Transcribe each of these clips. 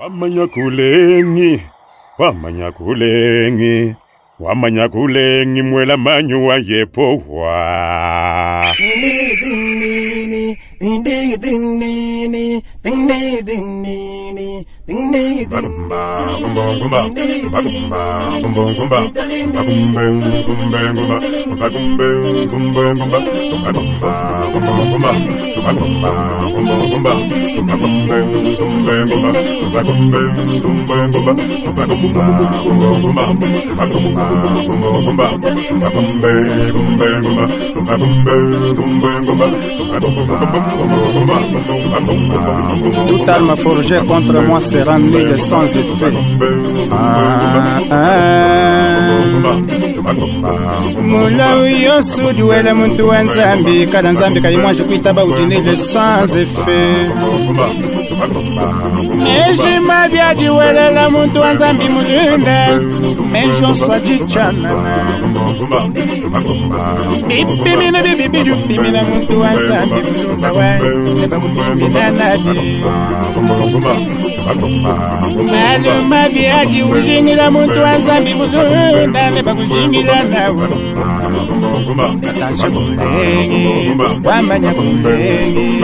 wamanyakulengi wamanyakulengi wamanyakulengi mwela manyu wa Toute arme forgée contre moi sera nulle sans effet. Ah, ah. molawi yonso odiwele muntu wa nzambe. Kala nzambe kayimwaje kuitaba udinile sans effet. Ejima byajiwelela muntu wa nzambi mulinde. Menjonswa jichanana bibimina bibibidubimina muntu wa nzambi mulumba wa nebakubimina nabi maluma byaji ujingila muntu wa nzambi mulunda nebakujingila nawe. atashakulengi wamanya kulengi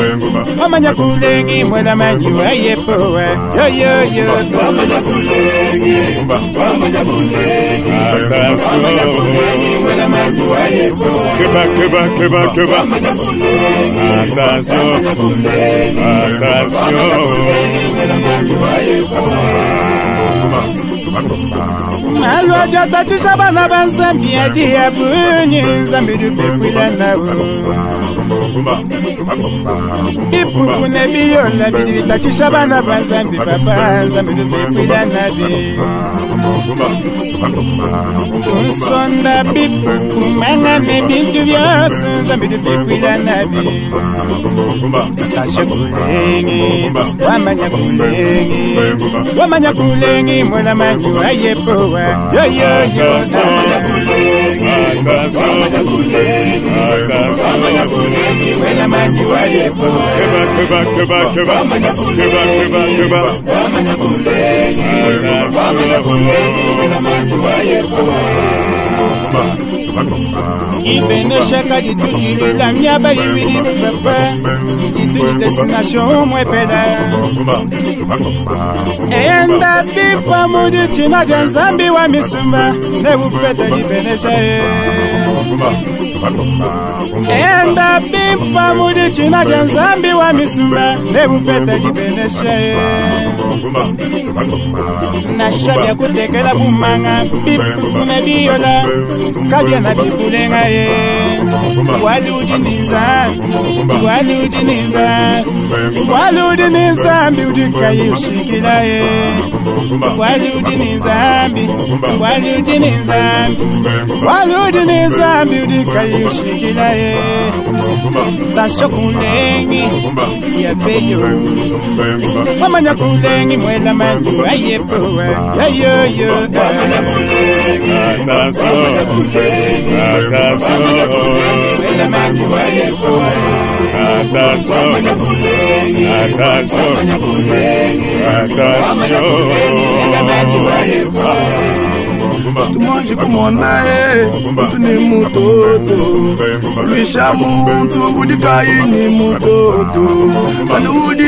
wamanya kulengi mwela manyi wayepowa yoyoyo wamanya kulengi wamanya kulengi mwela manyi wayepowa Keba, keba, keba, keba. Attention, malwa jatatisha bana ba nzambi adi ya buni nzambi dupekwila nawo bipupu ne biyola bili bitatisha bana ba nzambi papa nzambi dupekwila nabi. Nsonda bipupu mangane bintu byose nzambi dupekwila nabi. Tashe kulengi wamanya kulengi wamanya kulengi mwela manyi wayepowa yoyoyo mwela manyi wayepowa Keba, keba, keba. Keba, keba, keba. ibendeshaka litutulu lamiaba ibili pepe. Lituli destination mue pede eyenda bipa mudicina dya nzambi wa misumba. Ne vupete libendesha ye eyenda bipa mudi cina ja nzambi wa misumba ne bupete libenesha ye nashabya kutekela bumanga bipukune biyola kabya na bibulenga ye waludiniza waludiniza waludiniza mbi udikayi ushikila ye waludiniza mbi waludiniza waludiniza mbi udikayi ushikila ye tasho kulengi yaveyo wamanya kulengi mwela manyu ayepowa yayoyo Attention, attention, mwela manyu ayepowa attention, attention, attention. tumonji kumona e mtu ni mutoto lwisha muntu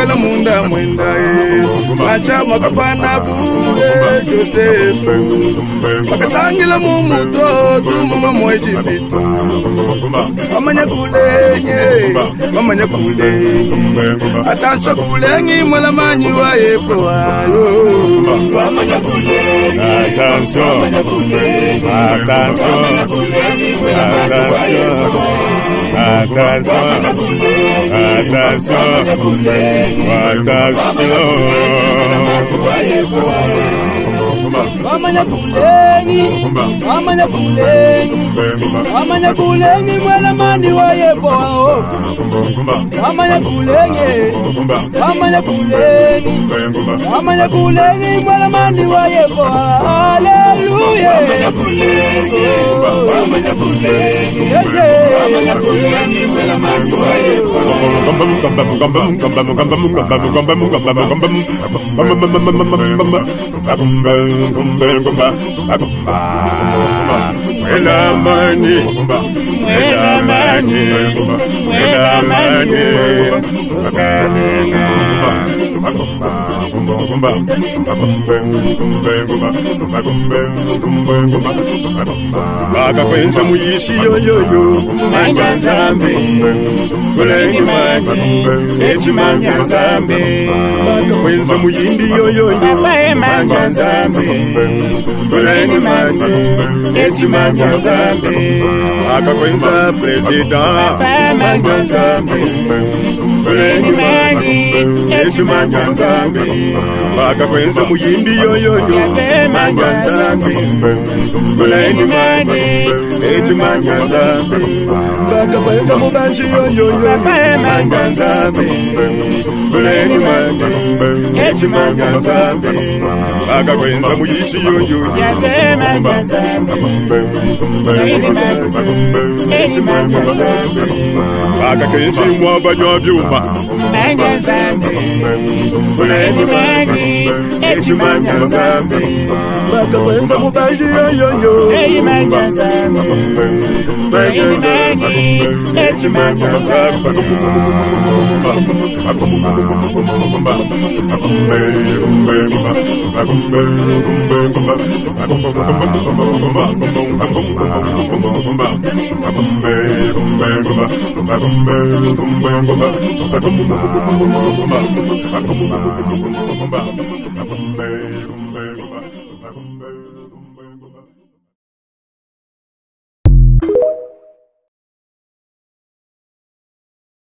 umwikala munda mwenda macha makapana bure josefu bakasangila mu mutoto mama mwejipito wamanya kulenye wamanya kulenye atasha mwala manyi wayepo wayo Attention. Attention. Attention. Attention. Attention. Attention. Wamanya kulengi, wamanya kulengi, wamanya mani wa yepo ao. Wamanya kulengi, wamanya kulengi, wamanya kulengi mwela mani wa yepo. Hallelujah. Yepo. Bakakwenza muyishi yoyoyo manya nzambe kulengi mani echimanya nzambe bakakwenza muyimbi yoyoyo manya nzambe kulengi mani echimanya nzambe bakakwenza presida manya nzambe kulengi mani echimanya nzambe bakakwenza muyimbi yoyoyo manya nzambe kulengi mani echimanya nzambe bakakwenza mubanji yoyoyo manya nzambe kulengi mani echimanya nzambe bakakwenza muyishi nzambe bakakenshi mwabanywa byuma manya nzambe kulengi mani echimanya nzambe bakakwenza mubanji yoyoyo manya nzambe kulengi mani echimanya nzambe Bye. Bird.